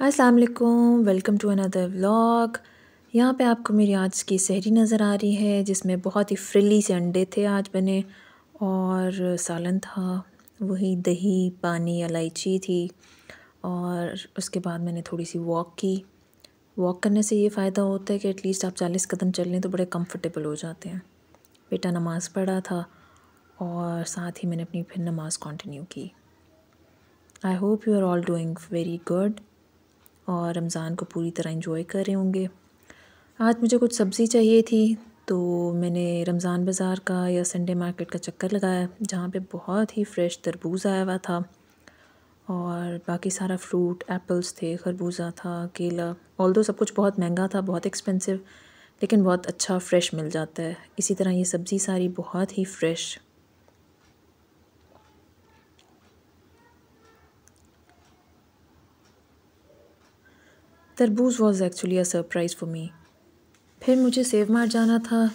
अस्सलाम वालेकुम welcome to another vlog. यहाँ पे आपको मेरी आज की सहरी नज़र आ रही है, जिसमें बहुत ही फ्रिली से अंडे थे आज बने, और सालन था, वही दही, पानी, इलायची थी, और उसके बाद मैंने थोड़ी सी वॉक की। वॉक करने से ये फ़ायदा होता है कि एटलीस्ट आप चालीस कदम चल लें तो बड़े कंफर्टेबल हो जाते हैं। बेटा नमाज़ पढ़ा था, और साथ ही मैंने अपनी फिर नमाज़ कंटिन्यू की। I hope you are all doing very good और रमज़ान को पूरी तरह इंजॉय कर रहे होंगे। आज मुझे कुछ सब्ज़ी चाहिए थी तो मैंने रमज़ान बाज़ार का या संडे मार्केट का चक्कर लगाया, जहाँ पे बहुत ही फ़्रेश तरबूज आया हुआ था। और बाकी सारा फ्रूट एप्पल्स थे, खरबूजा था, केला ऑल दो सब कुछ बहुत महँगा था, बहुत एक्सपेंसिव लेकिन बहुत अच्छा फ़्रेश मिल जाता है। इसी तरह ये सब्ज़ी सारी बहुत ही फ़्रेश तरबूज was actually a surprise for me फिर मुझे सेव मार्ट जाना था।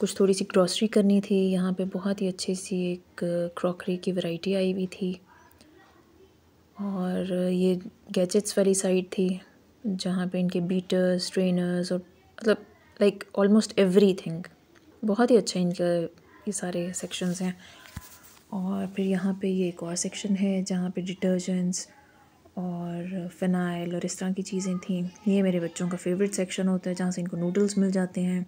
कुछ थोड़ी सी ग्रॉसरी करनी थी। यहाँ पे बहुत ही अच्छी सी एक क्रॉकरी की वैरायटी आई हुई थी। और ये गैजेट्स वाली साइड थी, जहाँ पे इनके बीटर्स ट्रेनर्स और मतलब लाइक ऑलमोस्ट एवरी थिंग बहुत ही अच्छा इनका, ये सारे सेक्शंस हैं। और फिर यहाँ पे ये एक और सेक्शन है, जहाँ पे डिटर्जेंट्स और फ़नाइल और इस तरह की चीज़ें थी। ये मेरे बच्चों का फेवरेट सेक्शन होता है, जहाँ से इनको नूडल्स मिल जाते हैं।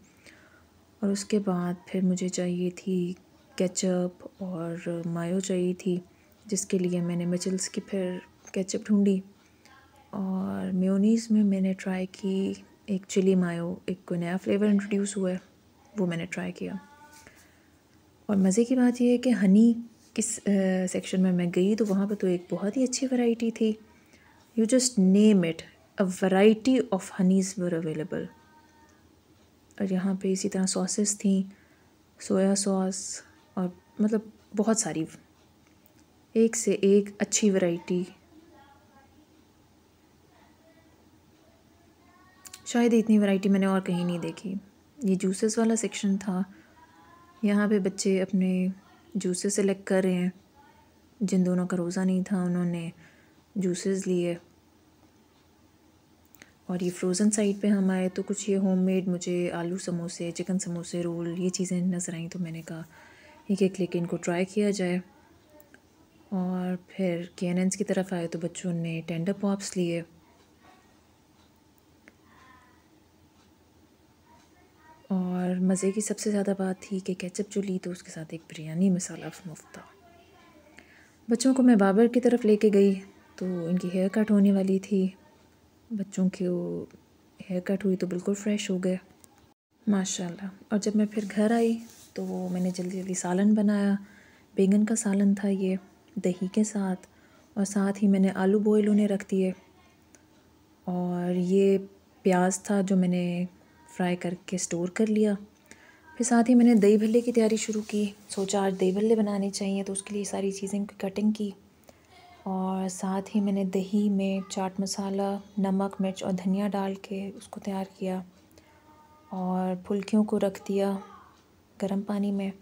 और उसके बाद फिर मुझे चाहिए थी केचप और मायो चाहिए थी, जिसके लिए मैंने मिचल्स की फिर केचप ढूंढी। और म्योनीस में मैंने ट्राई की एक चिली मायो एक कोई नया फ्लेवर इंट्रोड्यूस हुआ है, वो मैंने ट्राई किया। और मज़े की बात यह है कि हनी किस सेक्शन में मैं गई तो वहाँ पर तो एक बहुत ही अच्छी वैरायटी थी। You just name it. A variety of honeys were available. और यहाँ पे इसी तरह सॉसेस थी सोया सॉस और मतलब बहुत सारी, एक से एक अच्छी वैरायटी शायद इतनी वैरायटी मैंने और कहीं नहीं देखी। ये जूसेस वाला सेक्शन था। यहाँ पे बच्चे अपने जूसेस सेलेक्ट कर रहे हैं। जिन दोनों का रोज़ा नहीं था उन्होंने जूसेस लिए। और ये फ्रोज़न साइड पे हम आए तो कुछ ये होममेड मुझे आलू समोसे चिकन समोसे रोल ये चीज़ें नज़र आई तो मैंने कहा, एक एक लेके इनको ट्राई किया जाए। और फिर के की तरफ़ आए तो बच्चों ने टेंडर पॉप्स लिए। और मज़े की सबसे ज़्यादा बात थी कि केचप जो ली तो उसके साथ एक बिरयानी मसाला मुफ़्त। था बच्चों को मैं बाबर की तरफ़ लेके गई। तो इनकी हेयर कट होने वाली थी। बच्चों की वो हेयर कट हुई तो बिल्कुल फ्रेश हो गए। माशाल्लाह। और जब मैं फिर घर आई तो मैंने जल्दी जल्दी सालन बनाया। बैंगन का सालन था ये, दही के साथ और साथ ही मैंने आलू बॉयल होने रख दिए। और ये प्याज था जो मैंने फ्राई करके स्टोर कर लिया। फिर साथ ही मैंने दही भल्ले की तैयारी शुरू की। सोचा आज दही भल्ले बनाने चाहिए तो उसके लिए सारी चीज़ें कटिंग की। और साथ ही मैंने दही में चाट मसाला, नमक, मिर्च और धनिया डाल के उसको तैयार किया और फुल्कियों को रख दिया गर्म पानी में।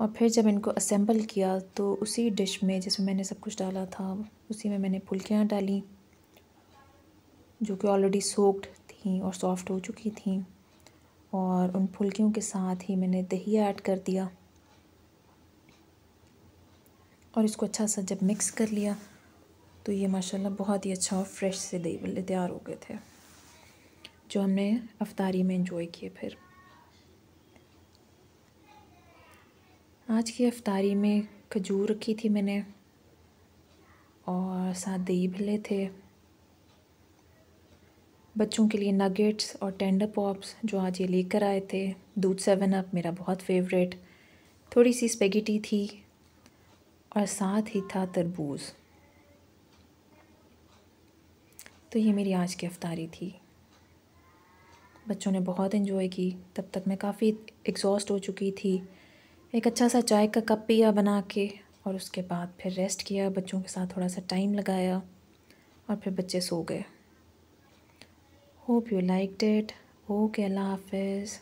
और फिर जब इनको असेंबल किया तो उसी डिश में जिसमें मैंने सब कुछ डाला था, उसी में मैंने फुल्कियाँ डाली, जो कि ऑलरेडी सोक्ड थी और सॉफ्ट हो चुकी थी। और उन फुल्कियों के साथ ही मैंने दही ऐड कर दिया। और इसको अच्छा सा जब मिक्स कर लिया तो ये माशाल्लाह बहुत ही अच्छा और फ्रेश से दही बल्ले तैयार हो गए थे, जो हमने अफ्तारी में इंजॉय किए फिर। आज की अफ्तारी में खजूर रखी थी मैंने और साथ दही भल्ले थे। बच्चों के लिए नगेट्स और टेंडर पॉप्स जो आज ये लेकर आए थे। दूध सेवन अप मेरा बहुत फेवरेट थोड़ी सी स्पेगेटी थी और साथ ही था तरबूज। तो ये मेरी आज की अफ्तारी थी। बच्चों ने बहुत इन्जॉय की। तब तक मैं काफ़ी एग्जॉस्ट हो चुकी थी। एक अच्छा सा चाय का कप पिया बना के और उसके बाद फिर रेस्ट किया। बच्चों के साथ थोड़ा सा टाइम लगाया और फिर बच्चे सो गए। Hope you like that okay अल्लाह हाफिज़